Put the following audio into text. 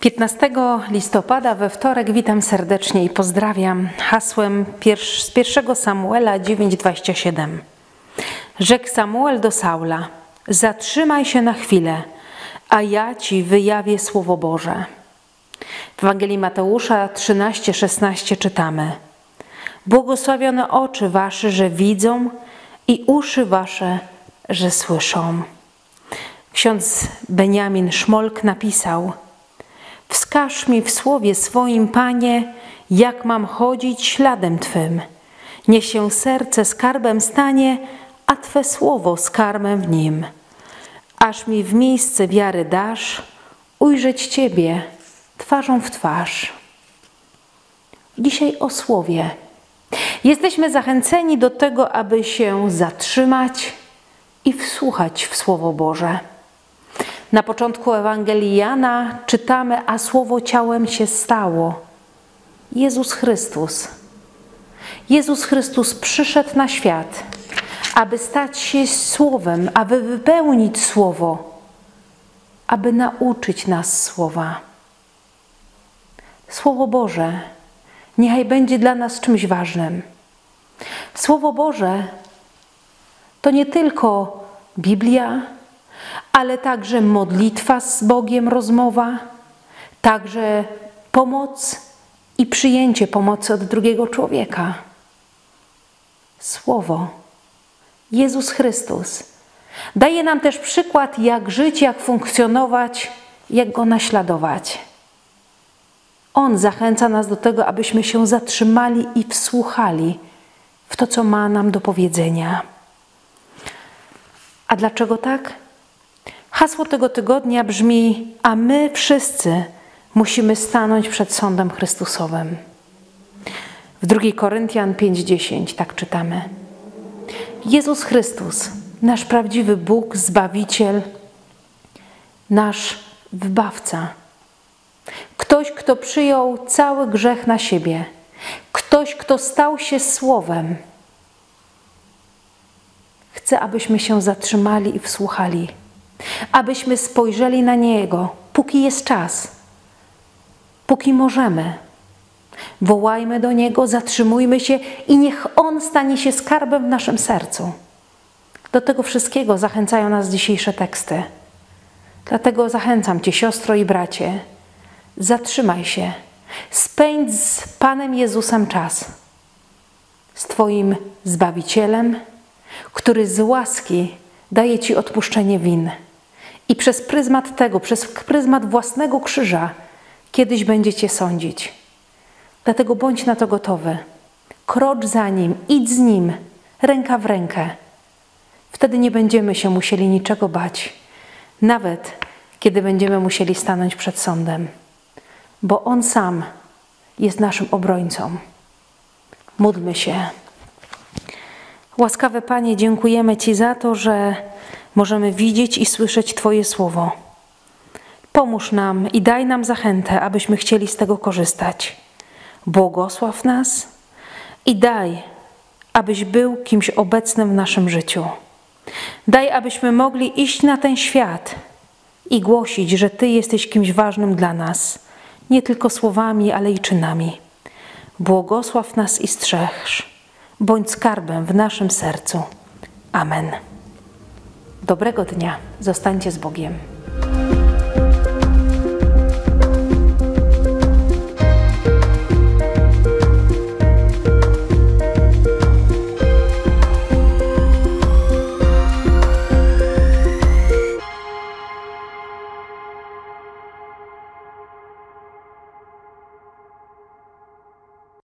15 listopada we wtorek witam serdecznie i pozdrawiam hasłem z 1 Samuela 9:27. Rzekł Samuel do Saula: Zatrzymaj się na chwilę, a ja ci wyjawię słowo Boże. W Ewangelii Mateusza 13:16 czytamy: Błogosławione oczy wasze, że widzą, i uszy wasze, że słyszą. Ksiądz Beniamin Szmolk napisał: Wskaż mi w słowie swoim, Panie, jak mam chodzić śladem Twym. Niech się serce skarbem stanie, a Twe słowo skarbem w nim. Aż mi w miejsce wiary dasz, ujrzeć Ciebie twarzą w twarz. Dzisiaj o słowie. Jesteśmy zachęceni do tego, aby się zatrzymać i wsłuchać w Słowo Boże. Na początku Ewangelii Jana czytamy, a Słowo ciałem się stało. Jezus Chrystus. Jezus Chrystus przyszedł na świat, aby stać się Słowem, aby wypełnić Słowo, aby nauczyć nas Słowa. Słowo Boże niechaj będzie dla nas czymś ważnym. Słowo Boże to nie tylko Biblia, ale także modlitwa z Bogiem, rozmowa, także pomoc i przyjęcie pomocy od drugiego człowieka. Słowo. Jezus Chrystus daje nam też przykład, jak żyć, jak funkcjonować, jak go naśladować. On zachęca nas do tego, abyśmy się zatrzymali i wsłuchali w to, co ma nam do powiedzenia. A dlaczego tak? Hasło tego tygodnia brzmi: A my wszyscy musimy stanąć przed sądem Chrystusowym. W 2 Koryntian 5:10 tak czytamy. Jezus Chrystus, nasz prawdziwy Bóg, Zbawiciel, nasz Wybawca. Ktoś, kto przyjął cały grzech na siebie, ktoś, kto stał się Słowem. Chcę, abyśmy się zatrzymali i wsłuchali abyśmy spojrzeli na Niego, póki jest czas, póki możemy. Wołajmy do Niego, zatrzymujmy się i niech On stanie się skarbem w naszym sercu. Do tego wszystkiego zachęcają nas dzisiejsze teksty. Dlatego zachęcam Cię, siostro i bracie, zatrzymaj się, spędź z Panem Jezusem czas, z Twoim Zbawicielem, który z łaski daje Ci odpuszczenie win. I przez pryzmat tego, przez pryzmat własnego krzyża, kiedyś będziecie sądzić. Dlatego bądź na to gotowy. Krocz za nim, idź z nim, ręka w rękę. Wtedy nie będziemy się musieli niczego bać, nawet kiedy będziemy musieli stanąć przed sądem, bo On sam jest naszym obrońcą. Módlmy się. Łaskawy Panie, dziękujemy Ci za to, że możemy widzieć i słyszeć Twoje słowo. Pomóż nam i daj nam zachętę, abyśmy chcieli z tego korzystać. Błogosław nas i daj, abyś był kimś obecnym w naszym życiu. Daj, abyśmy mogli iść na ten świat i głosić, że Ty jesteś kimś ważnym dla nas, nie tylko słowami, ale i czynami. Błogosław nas i strzeż, bądź skarbem w naszym sercu. Amen. Dobrego dnia. Zostańcie z Bogiem.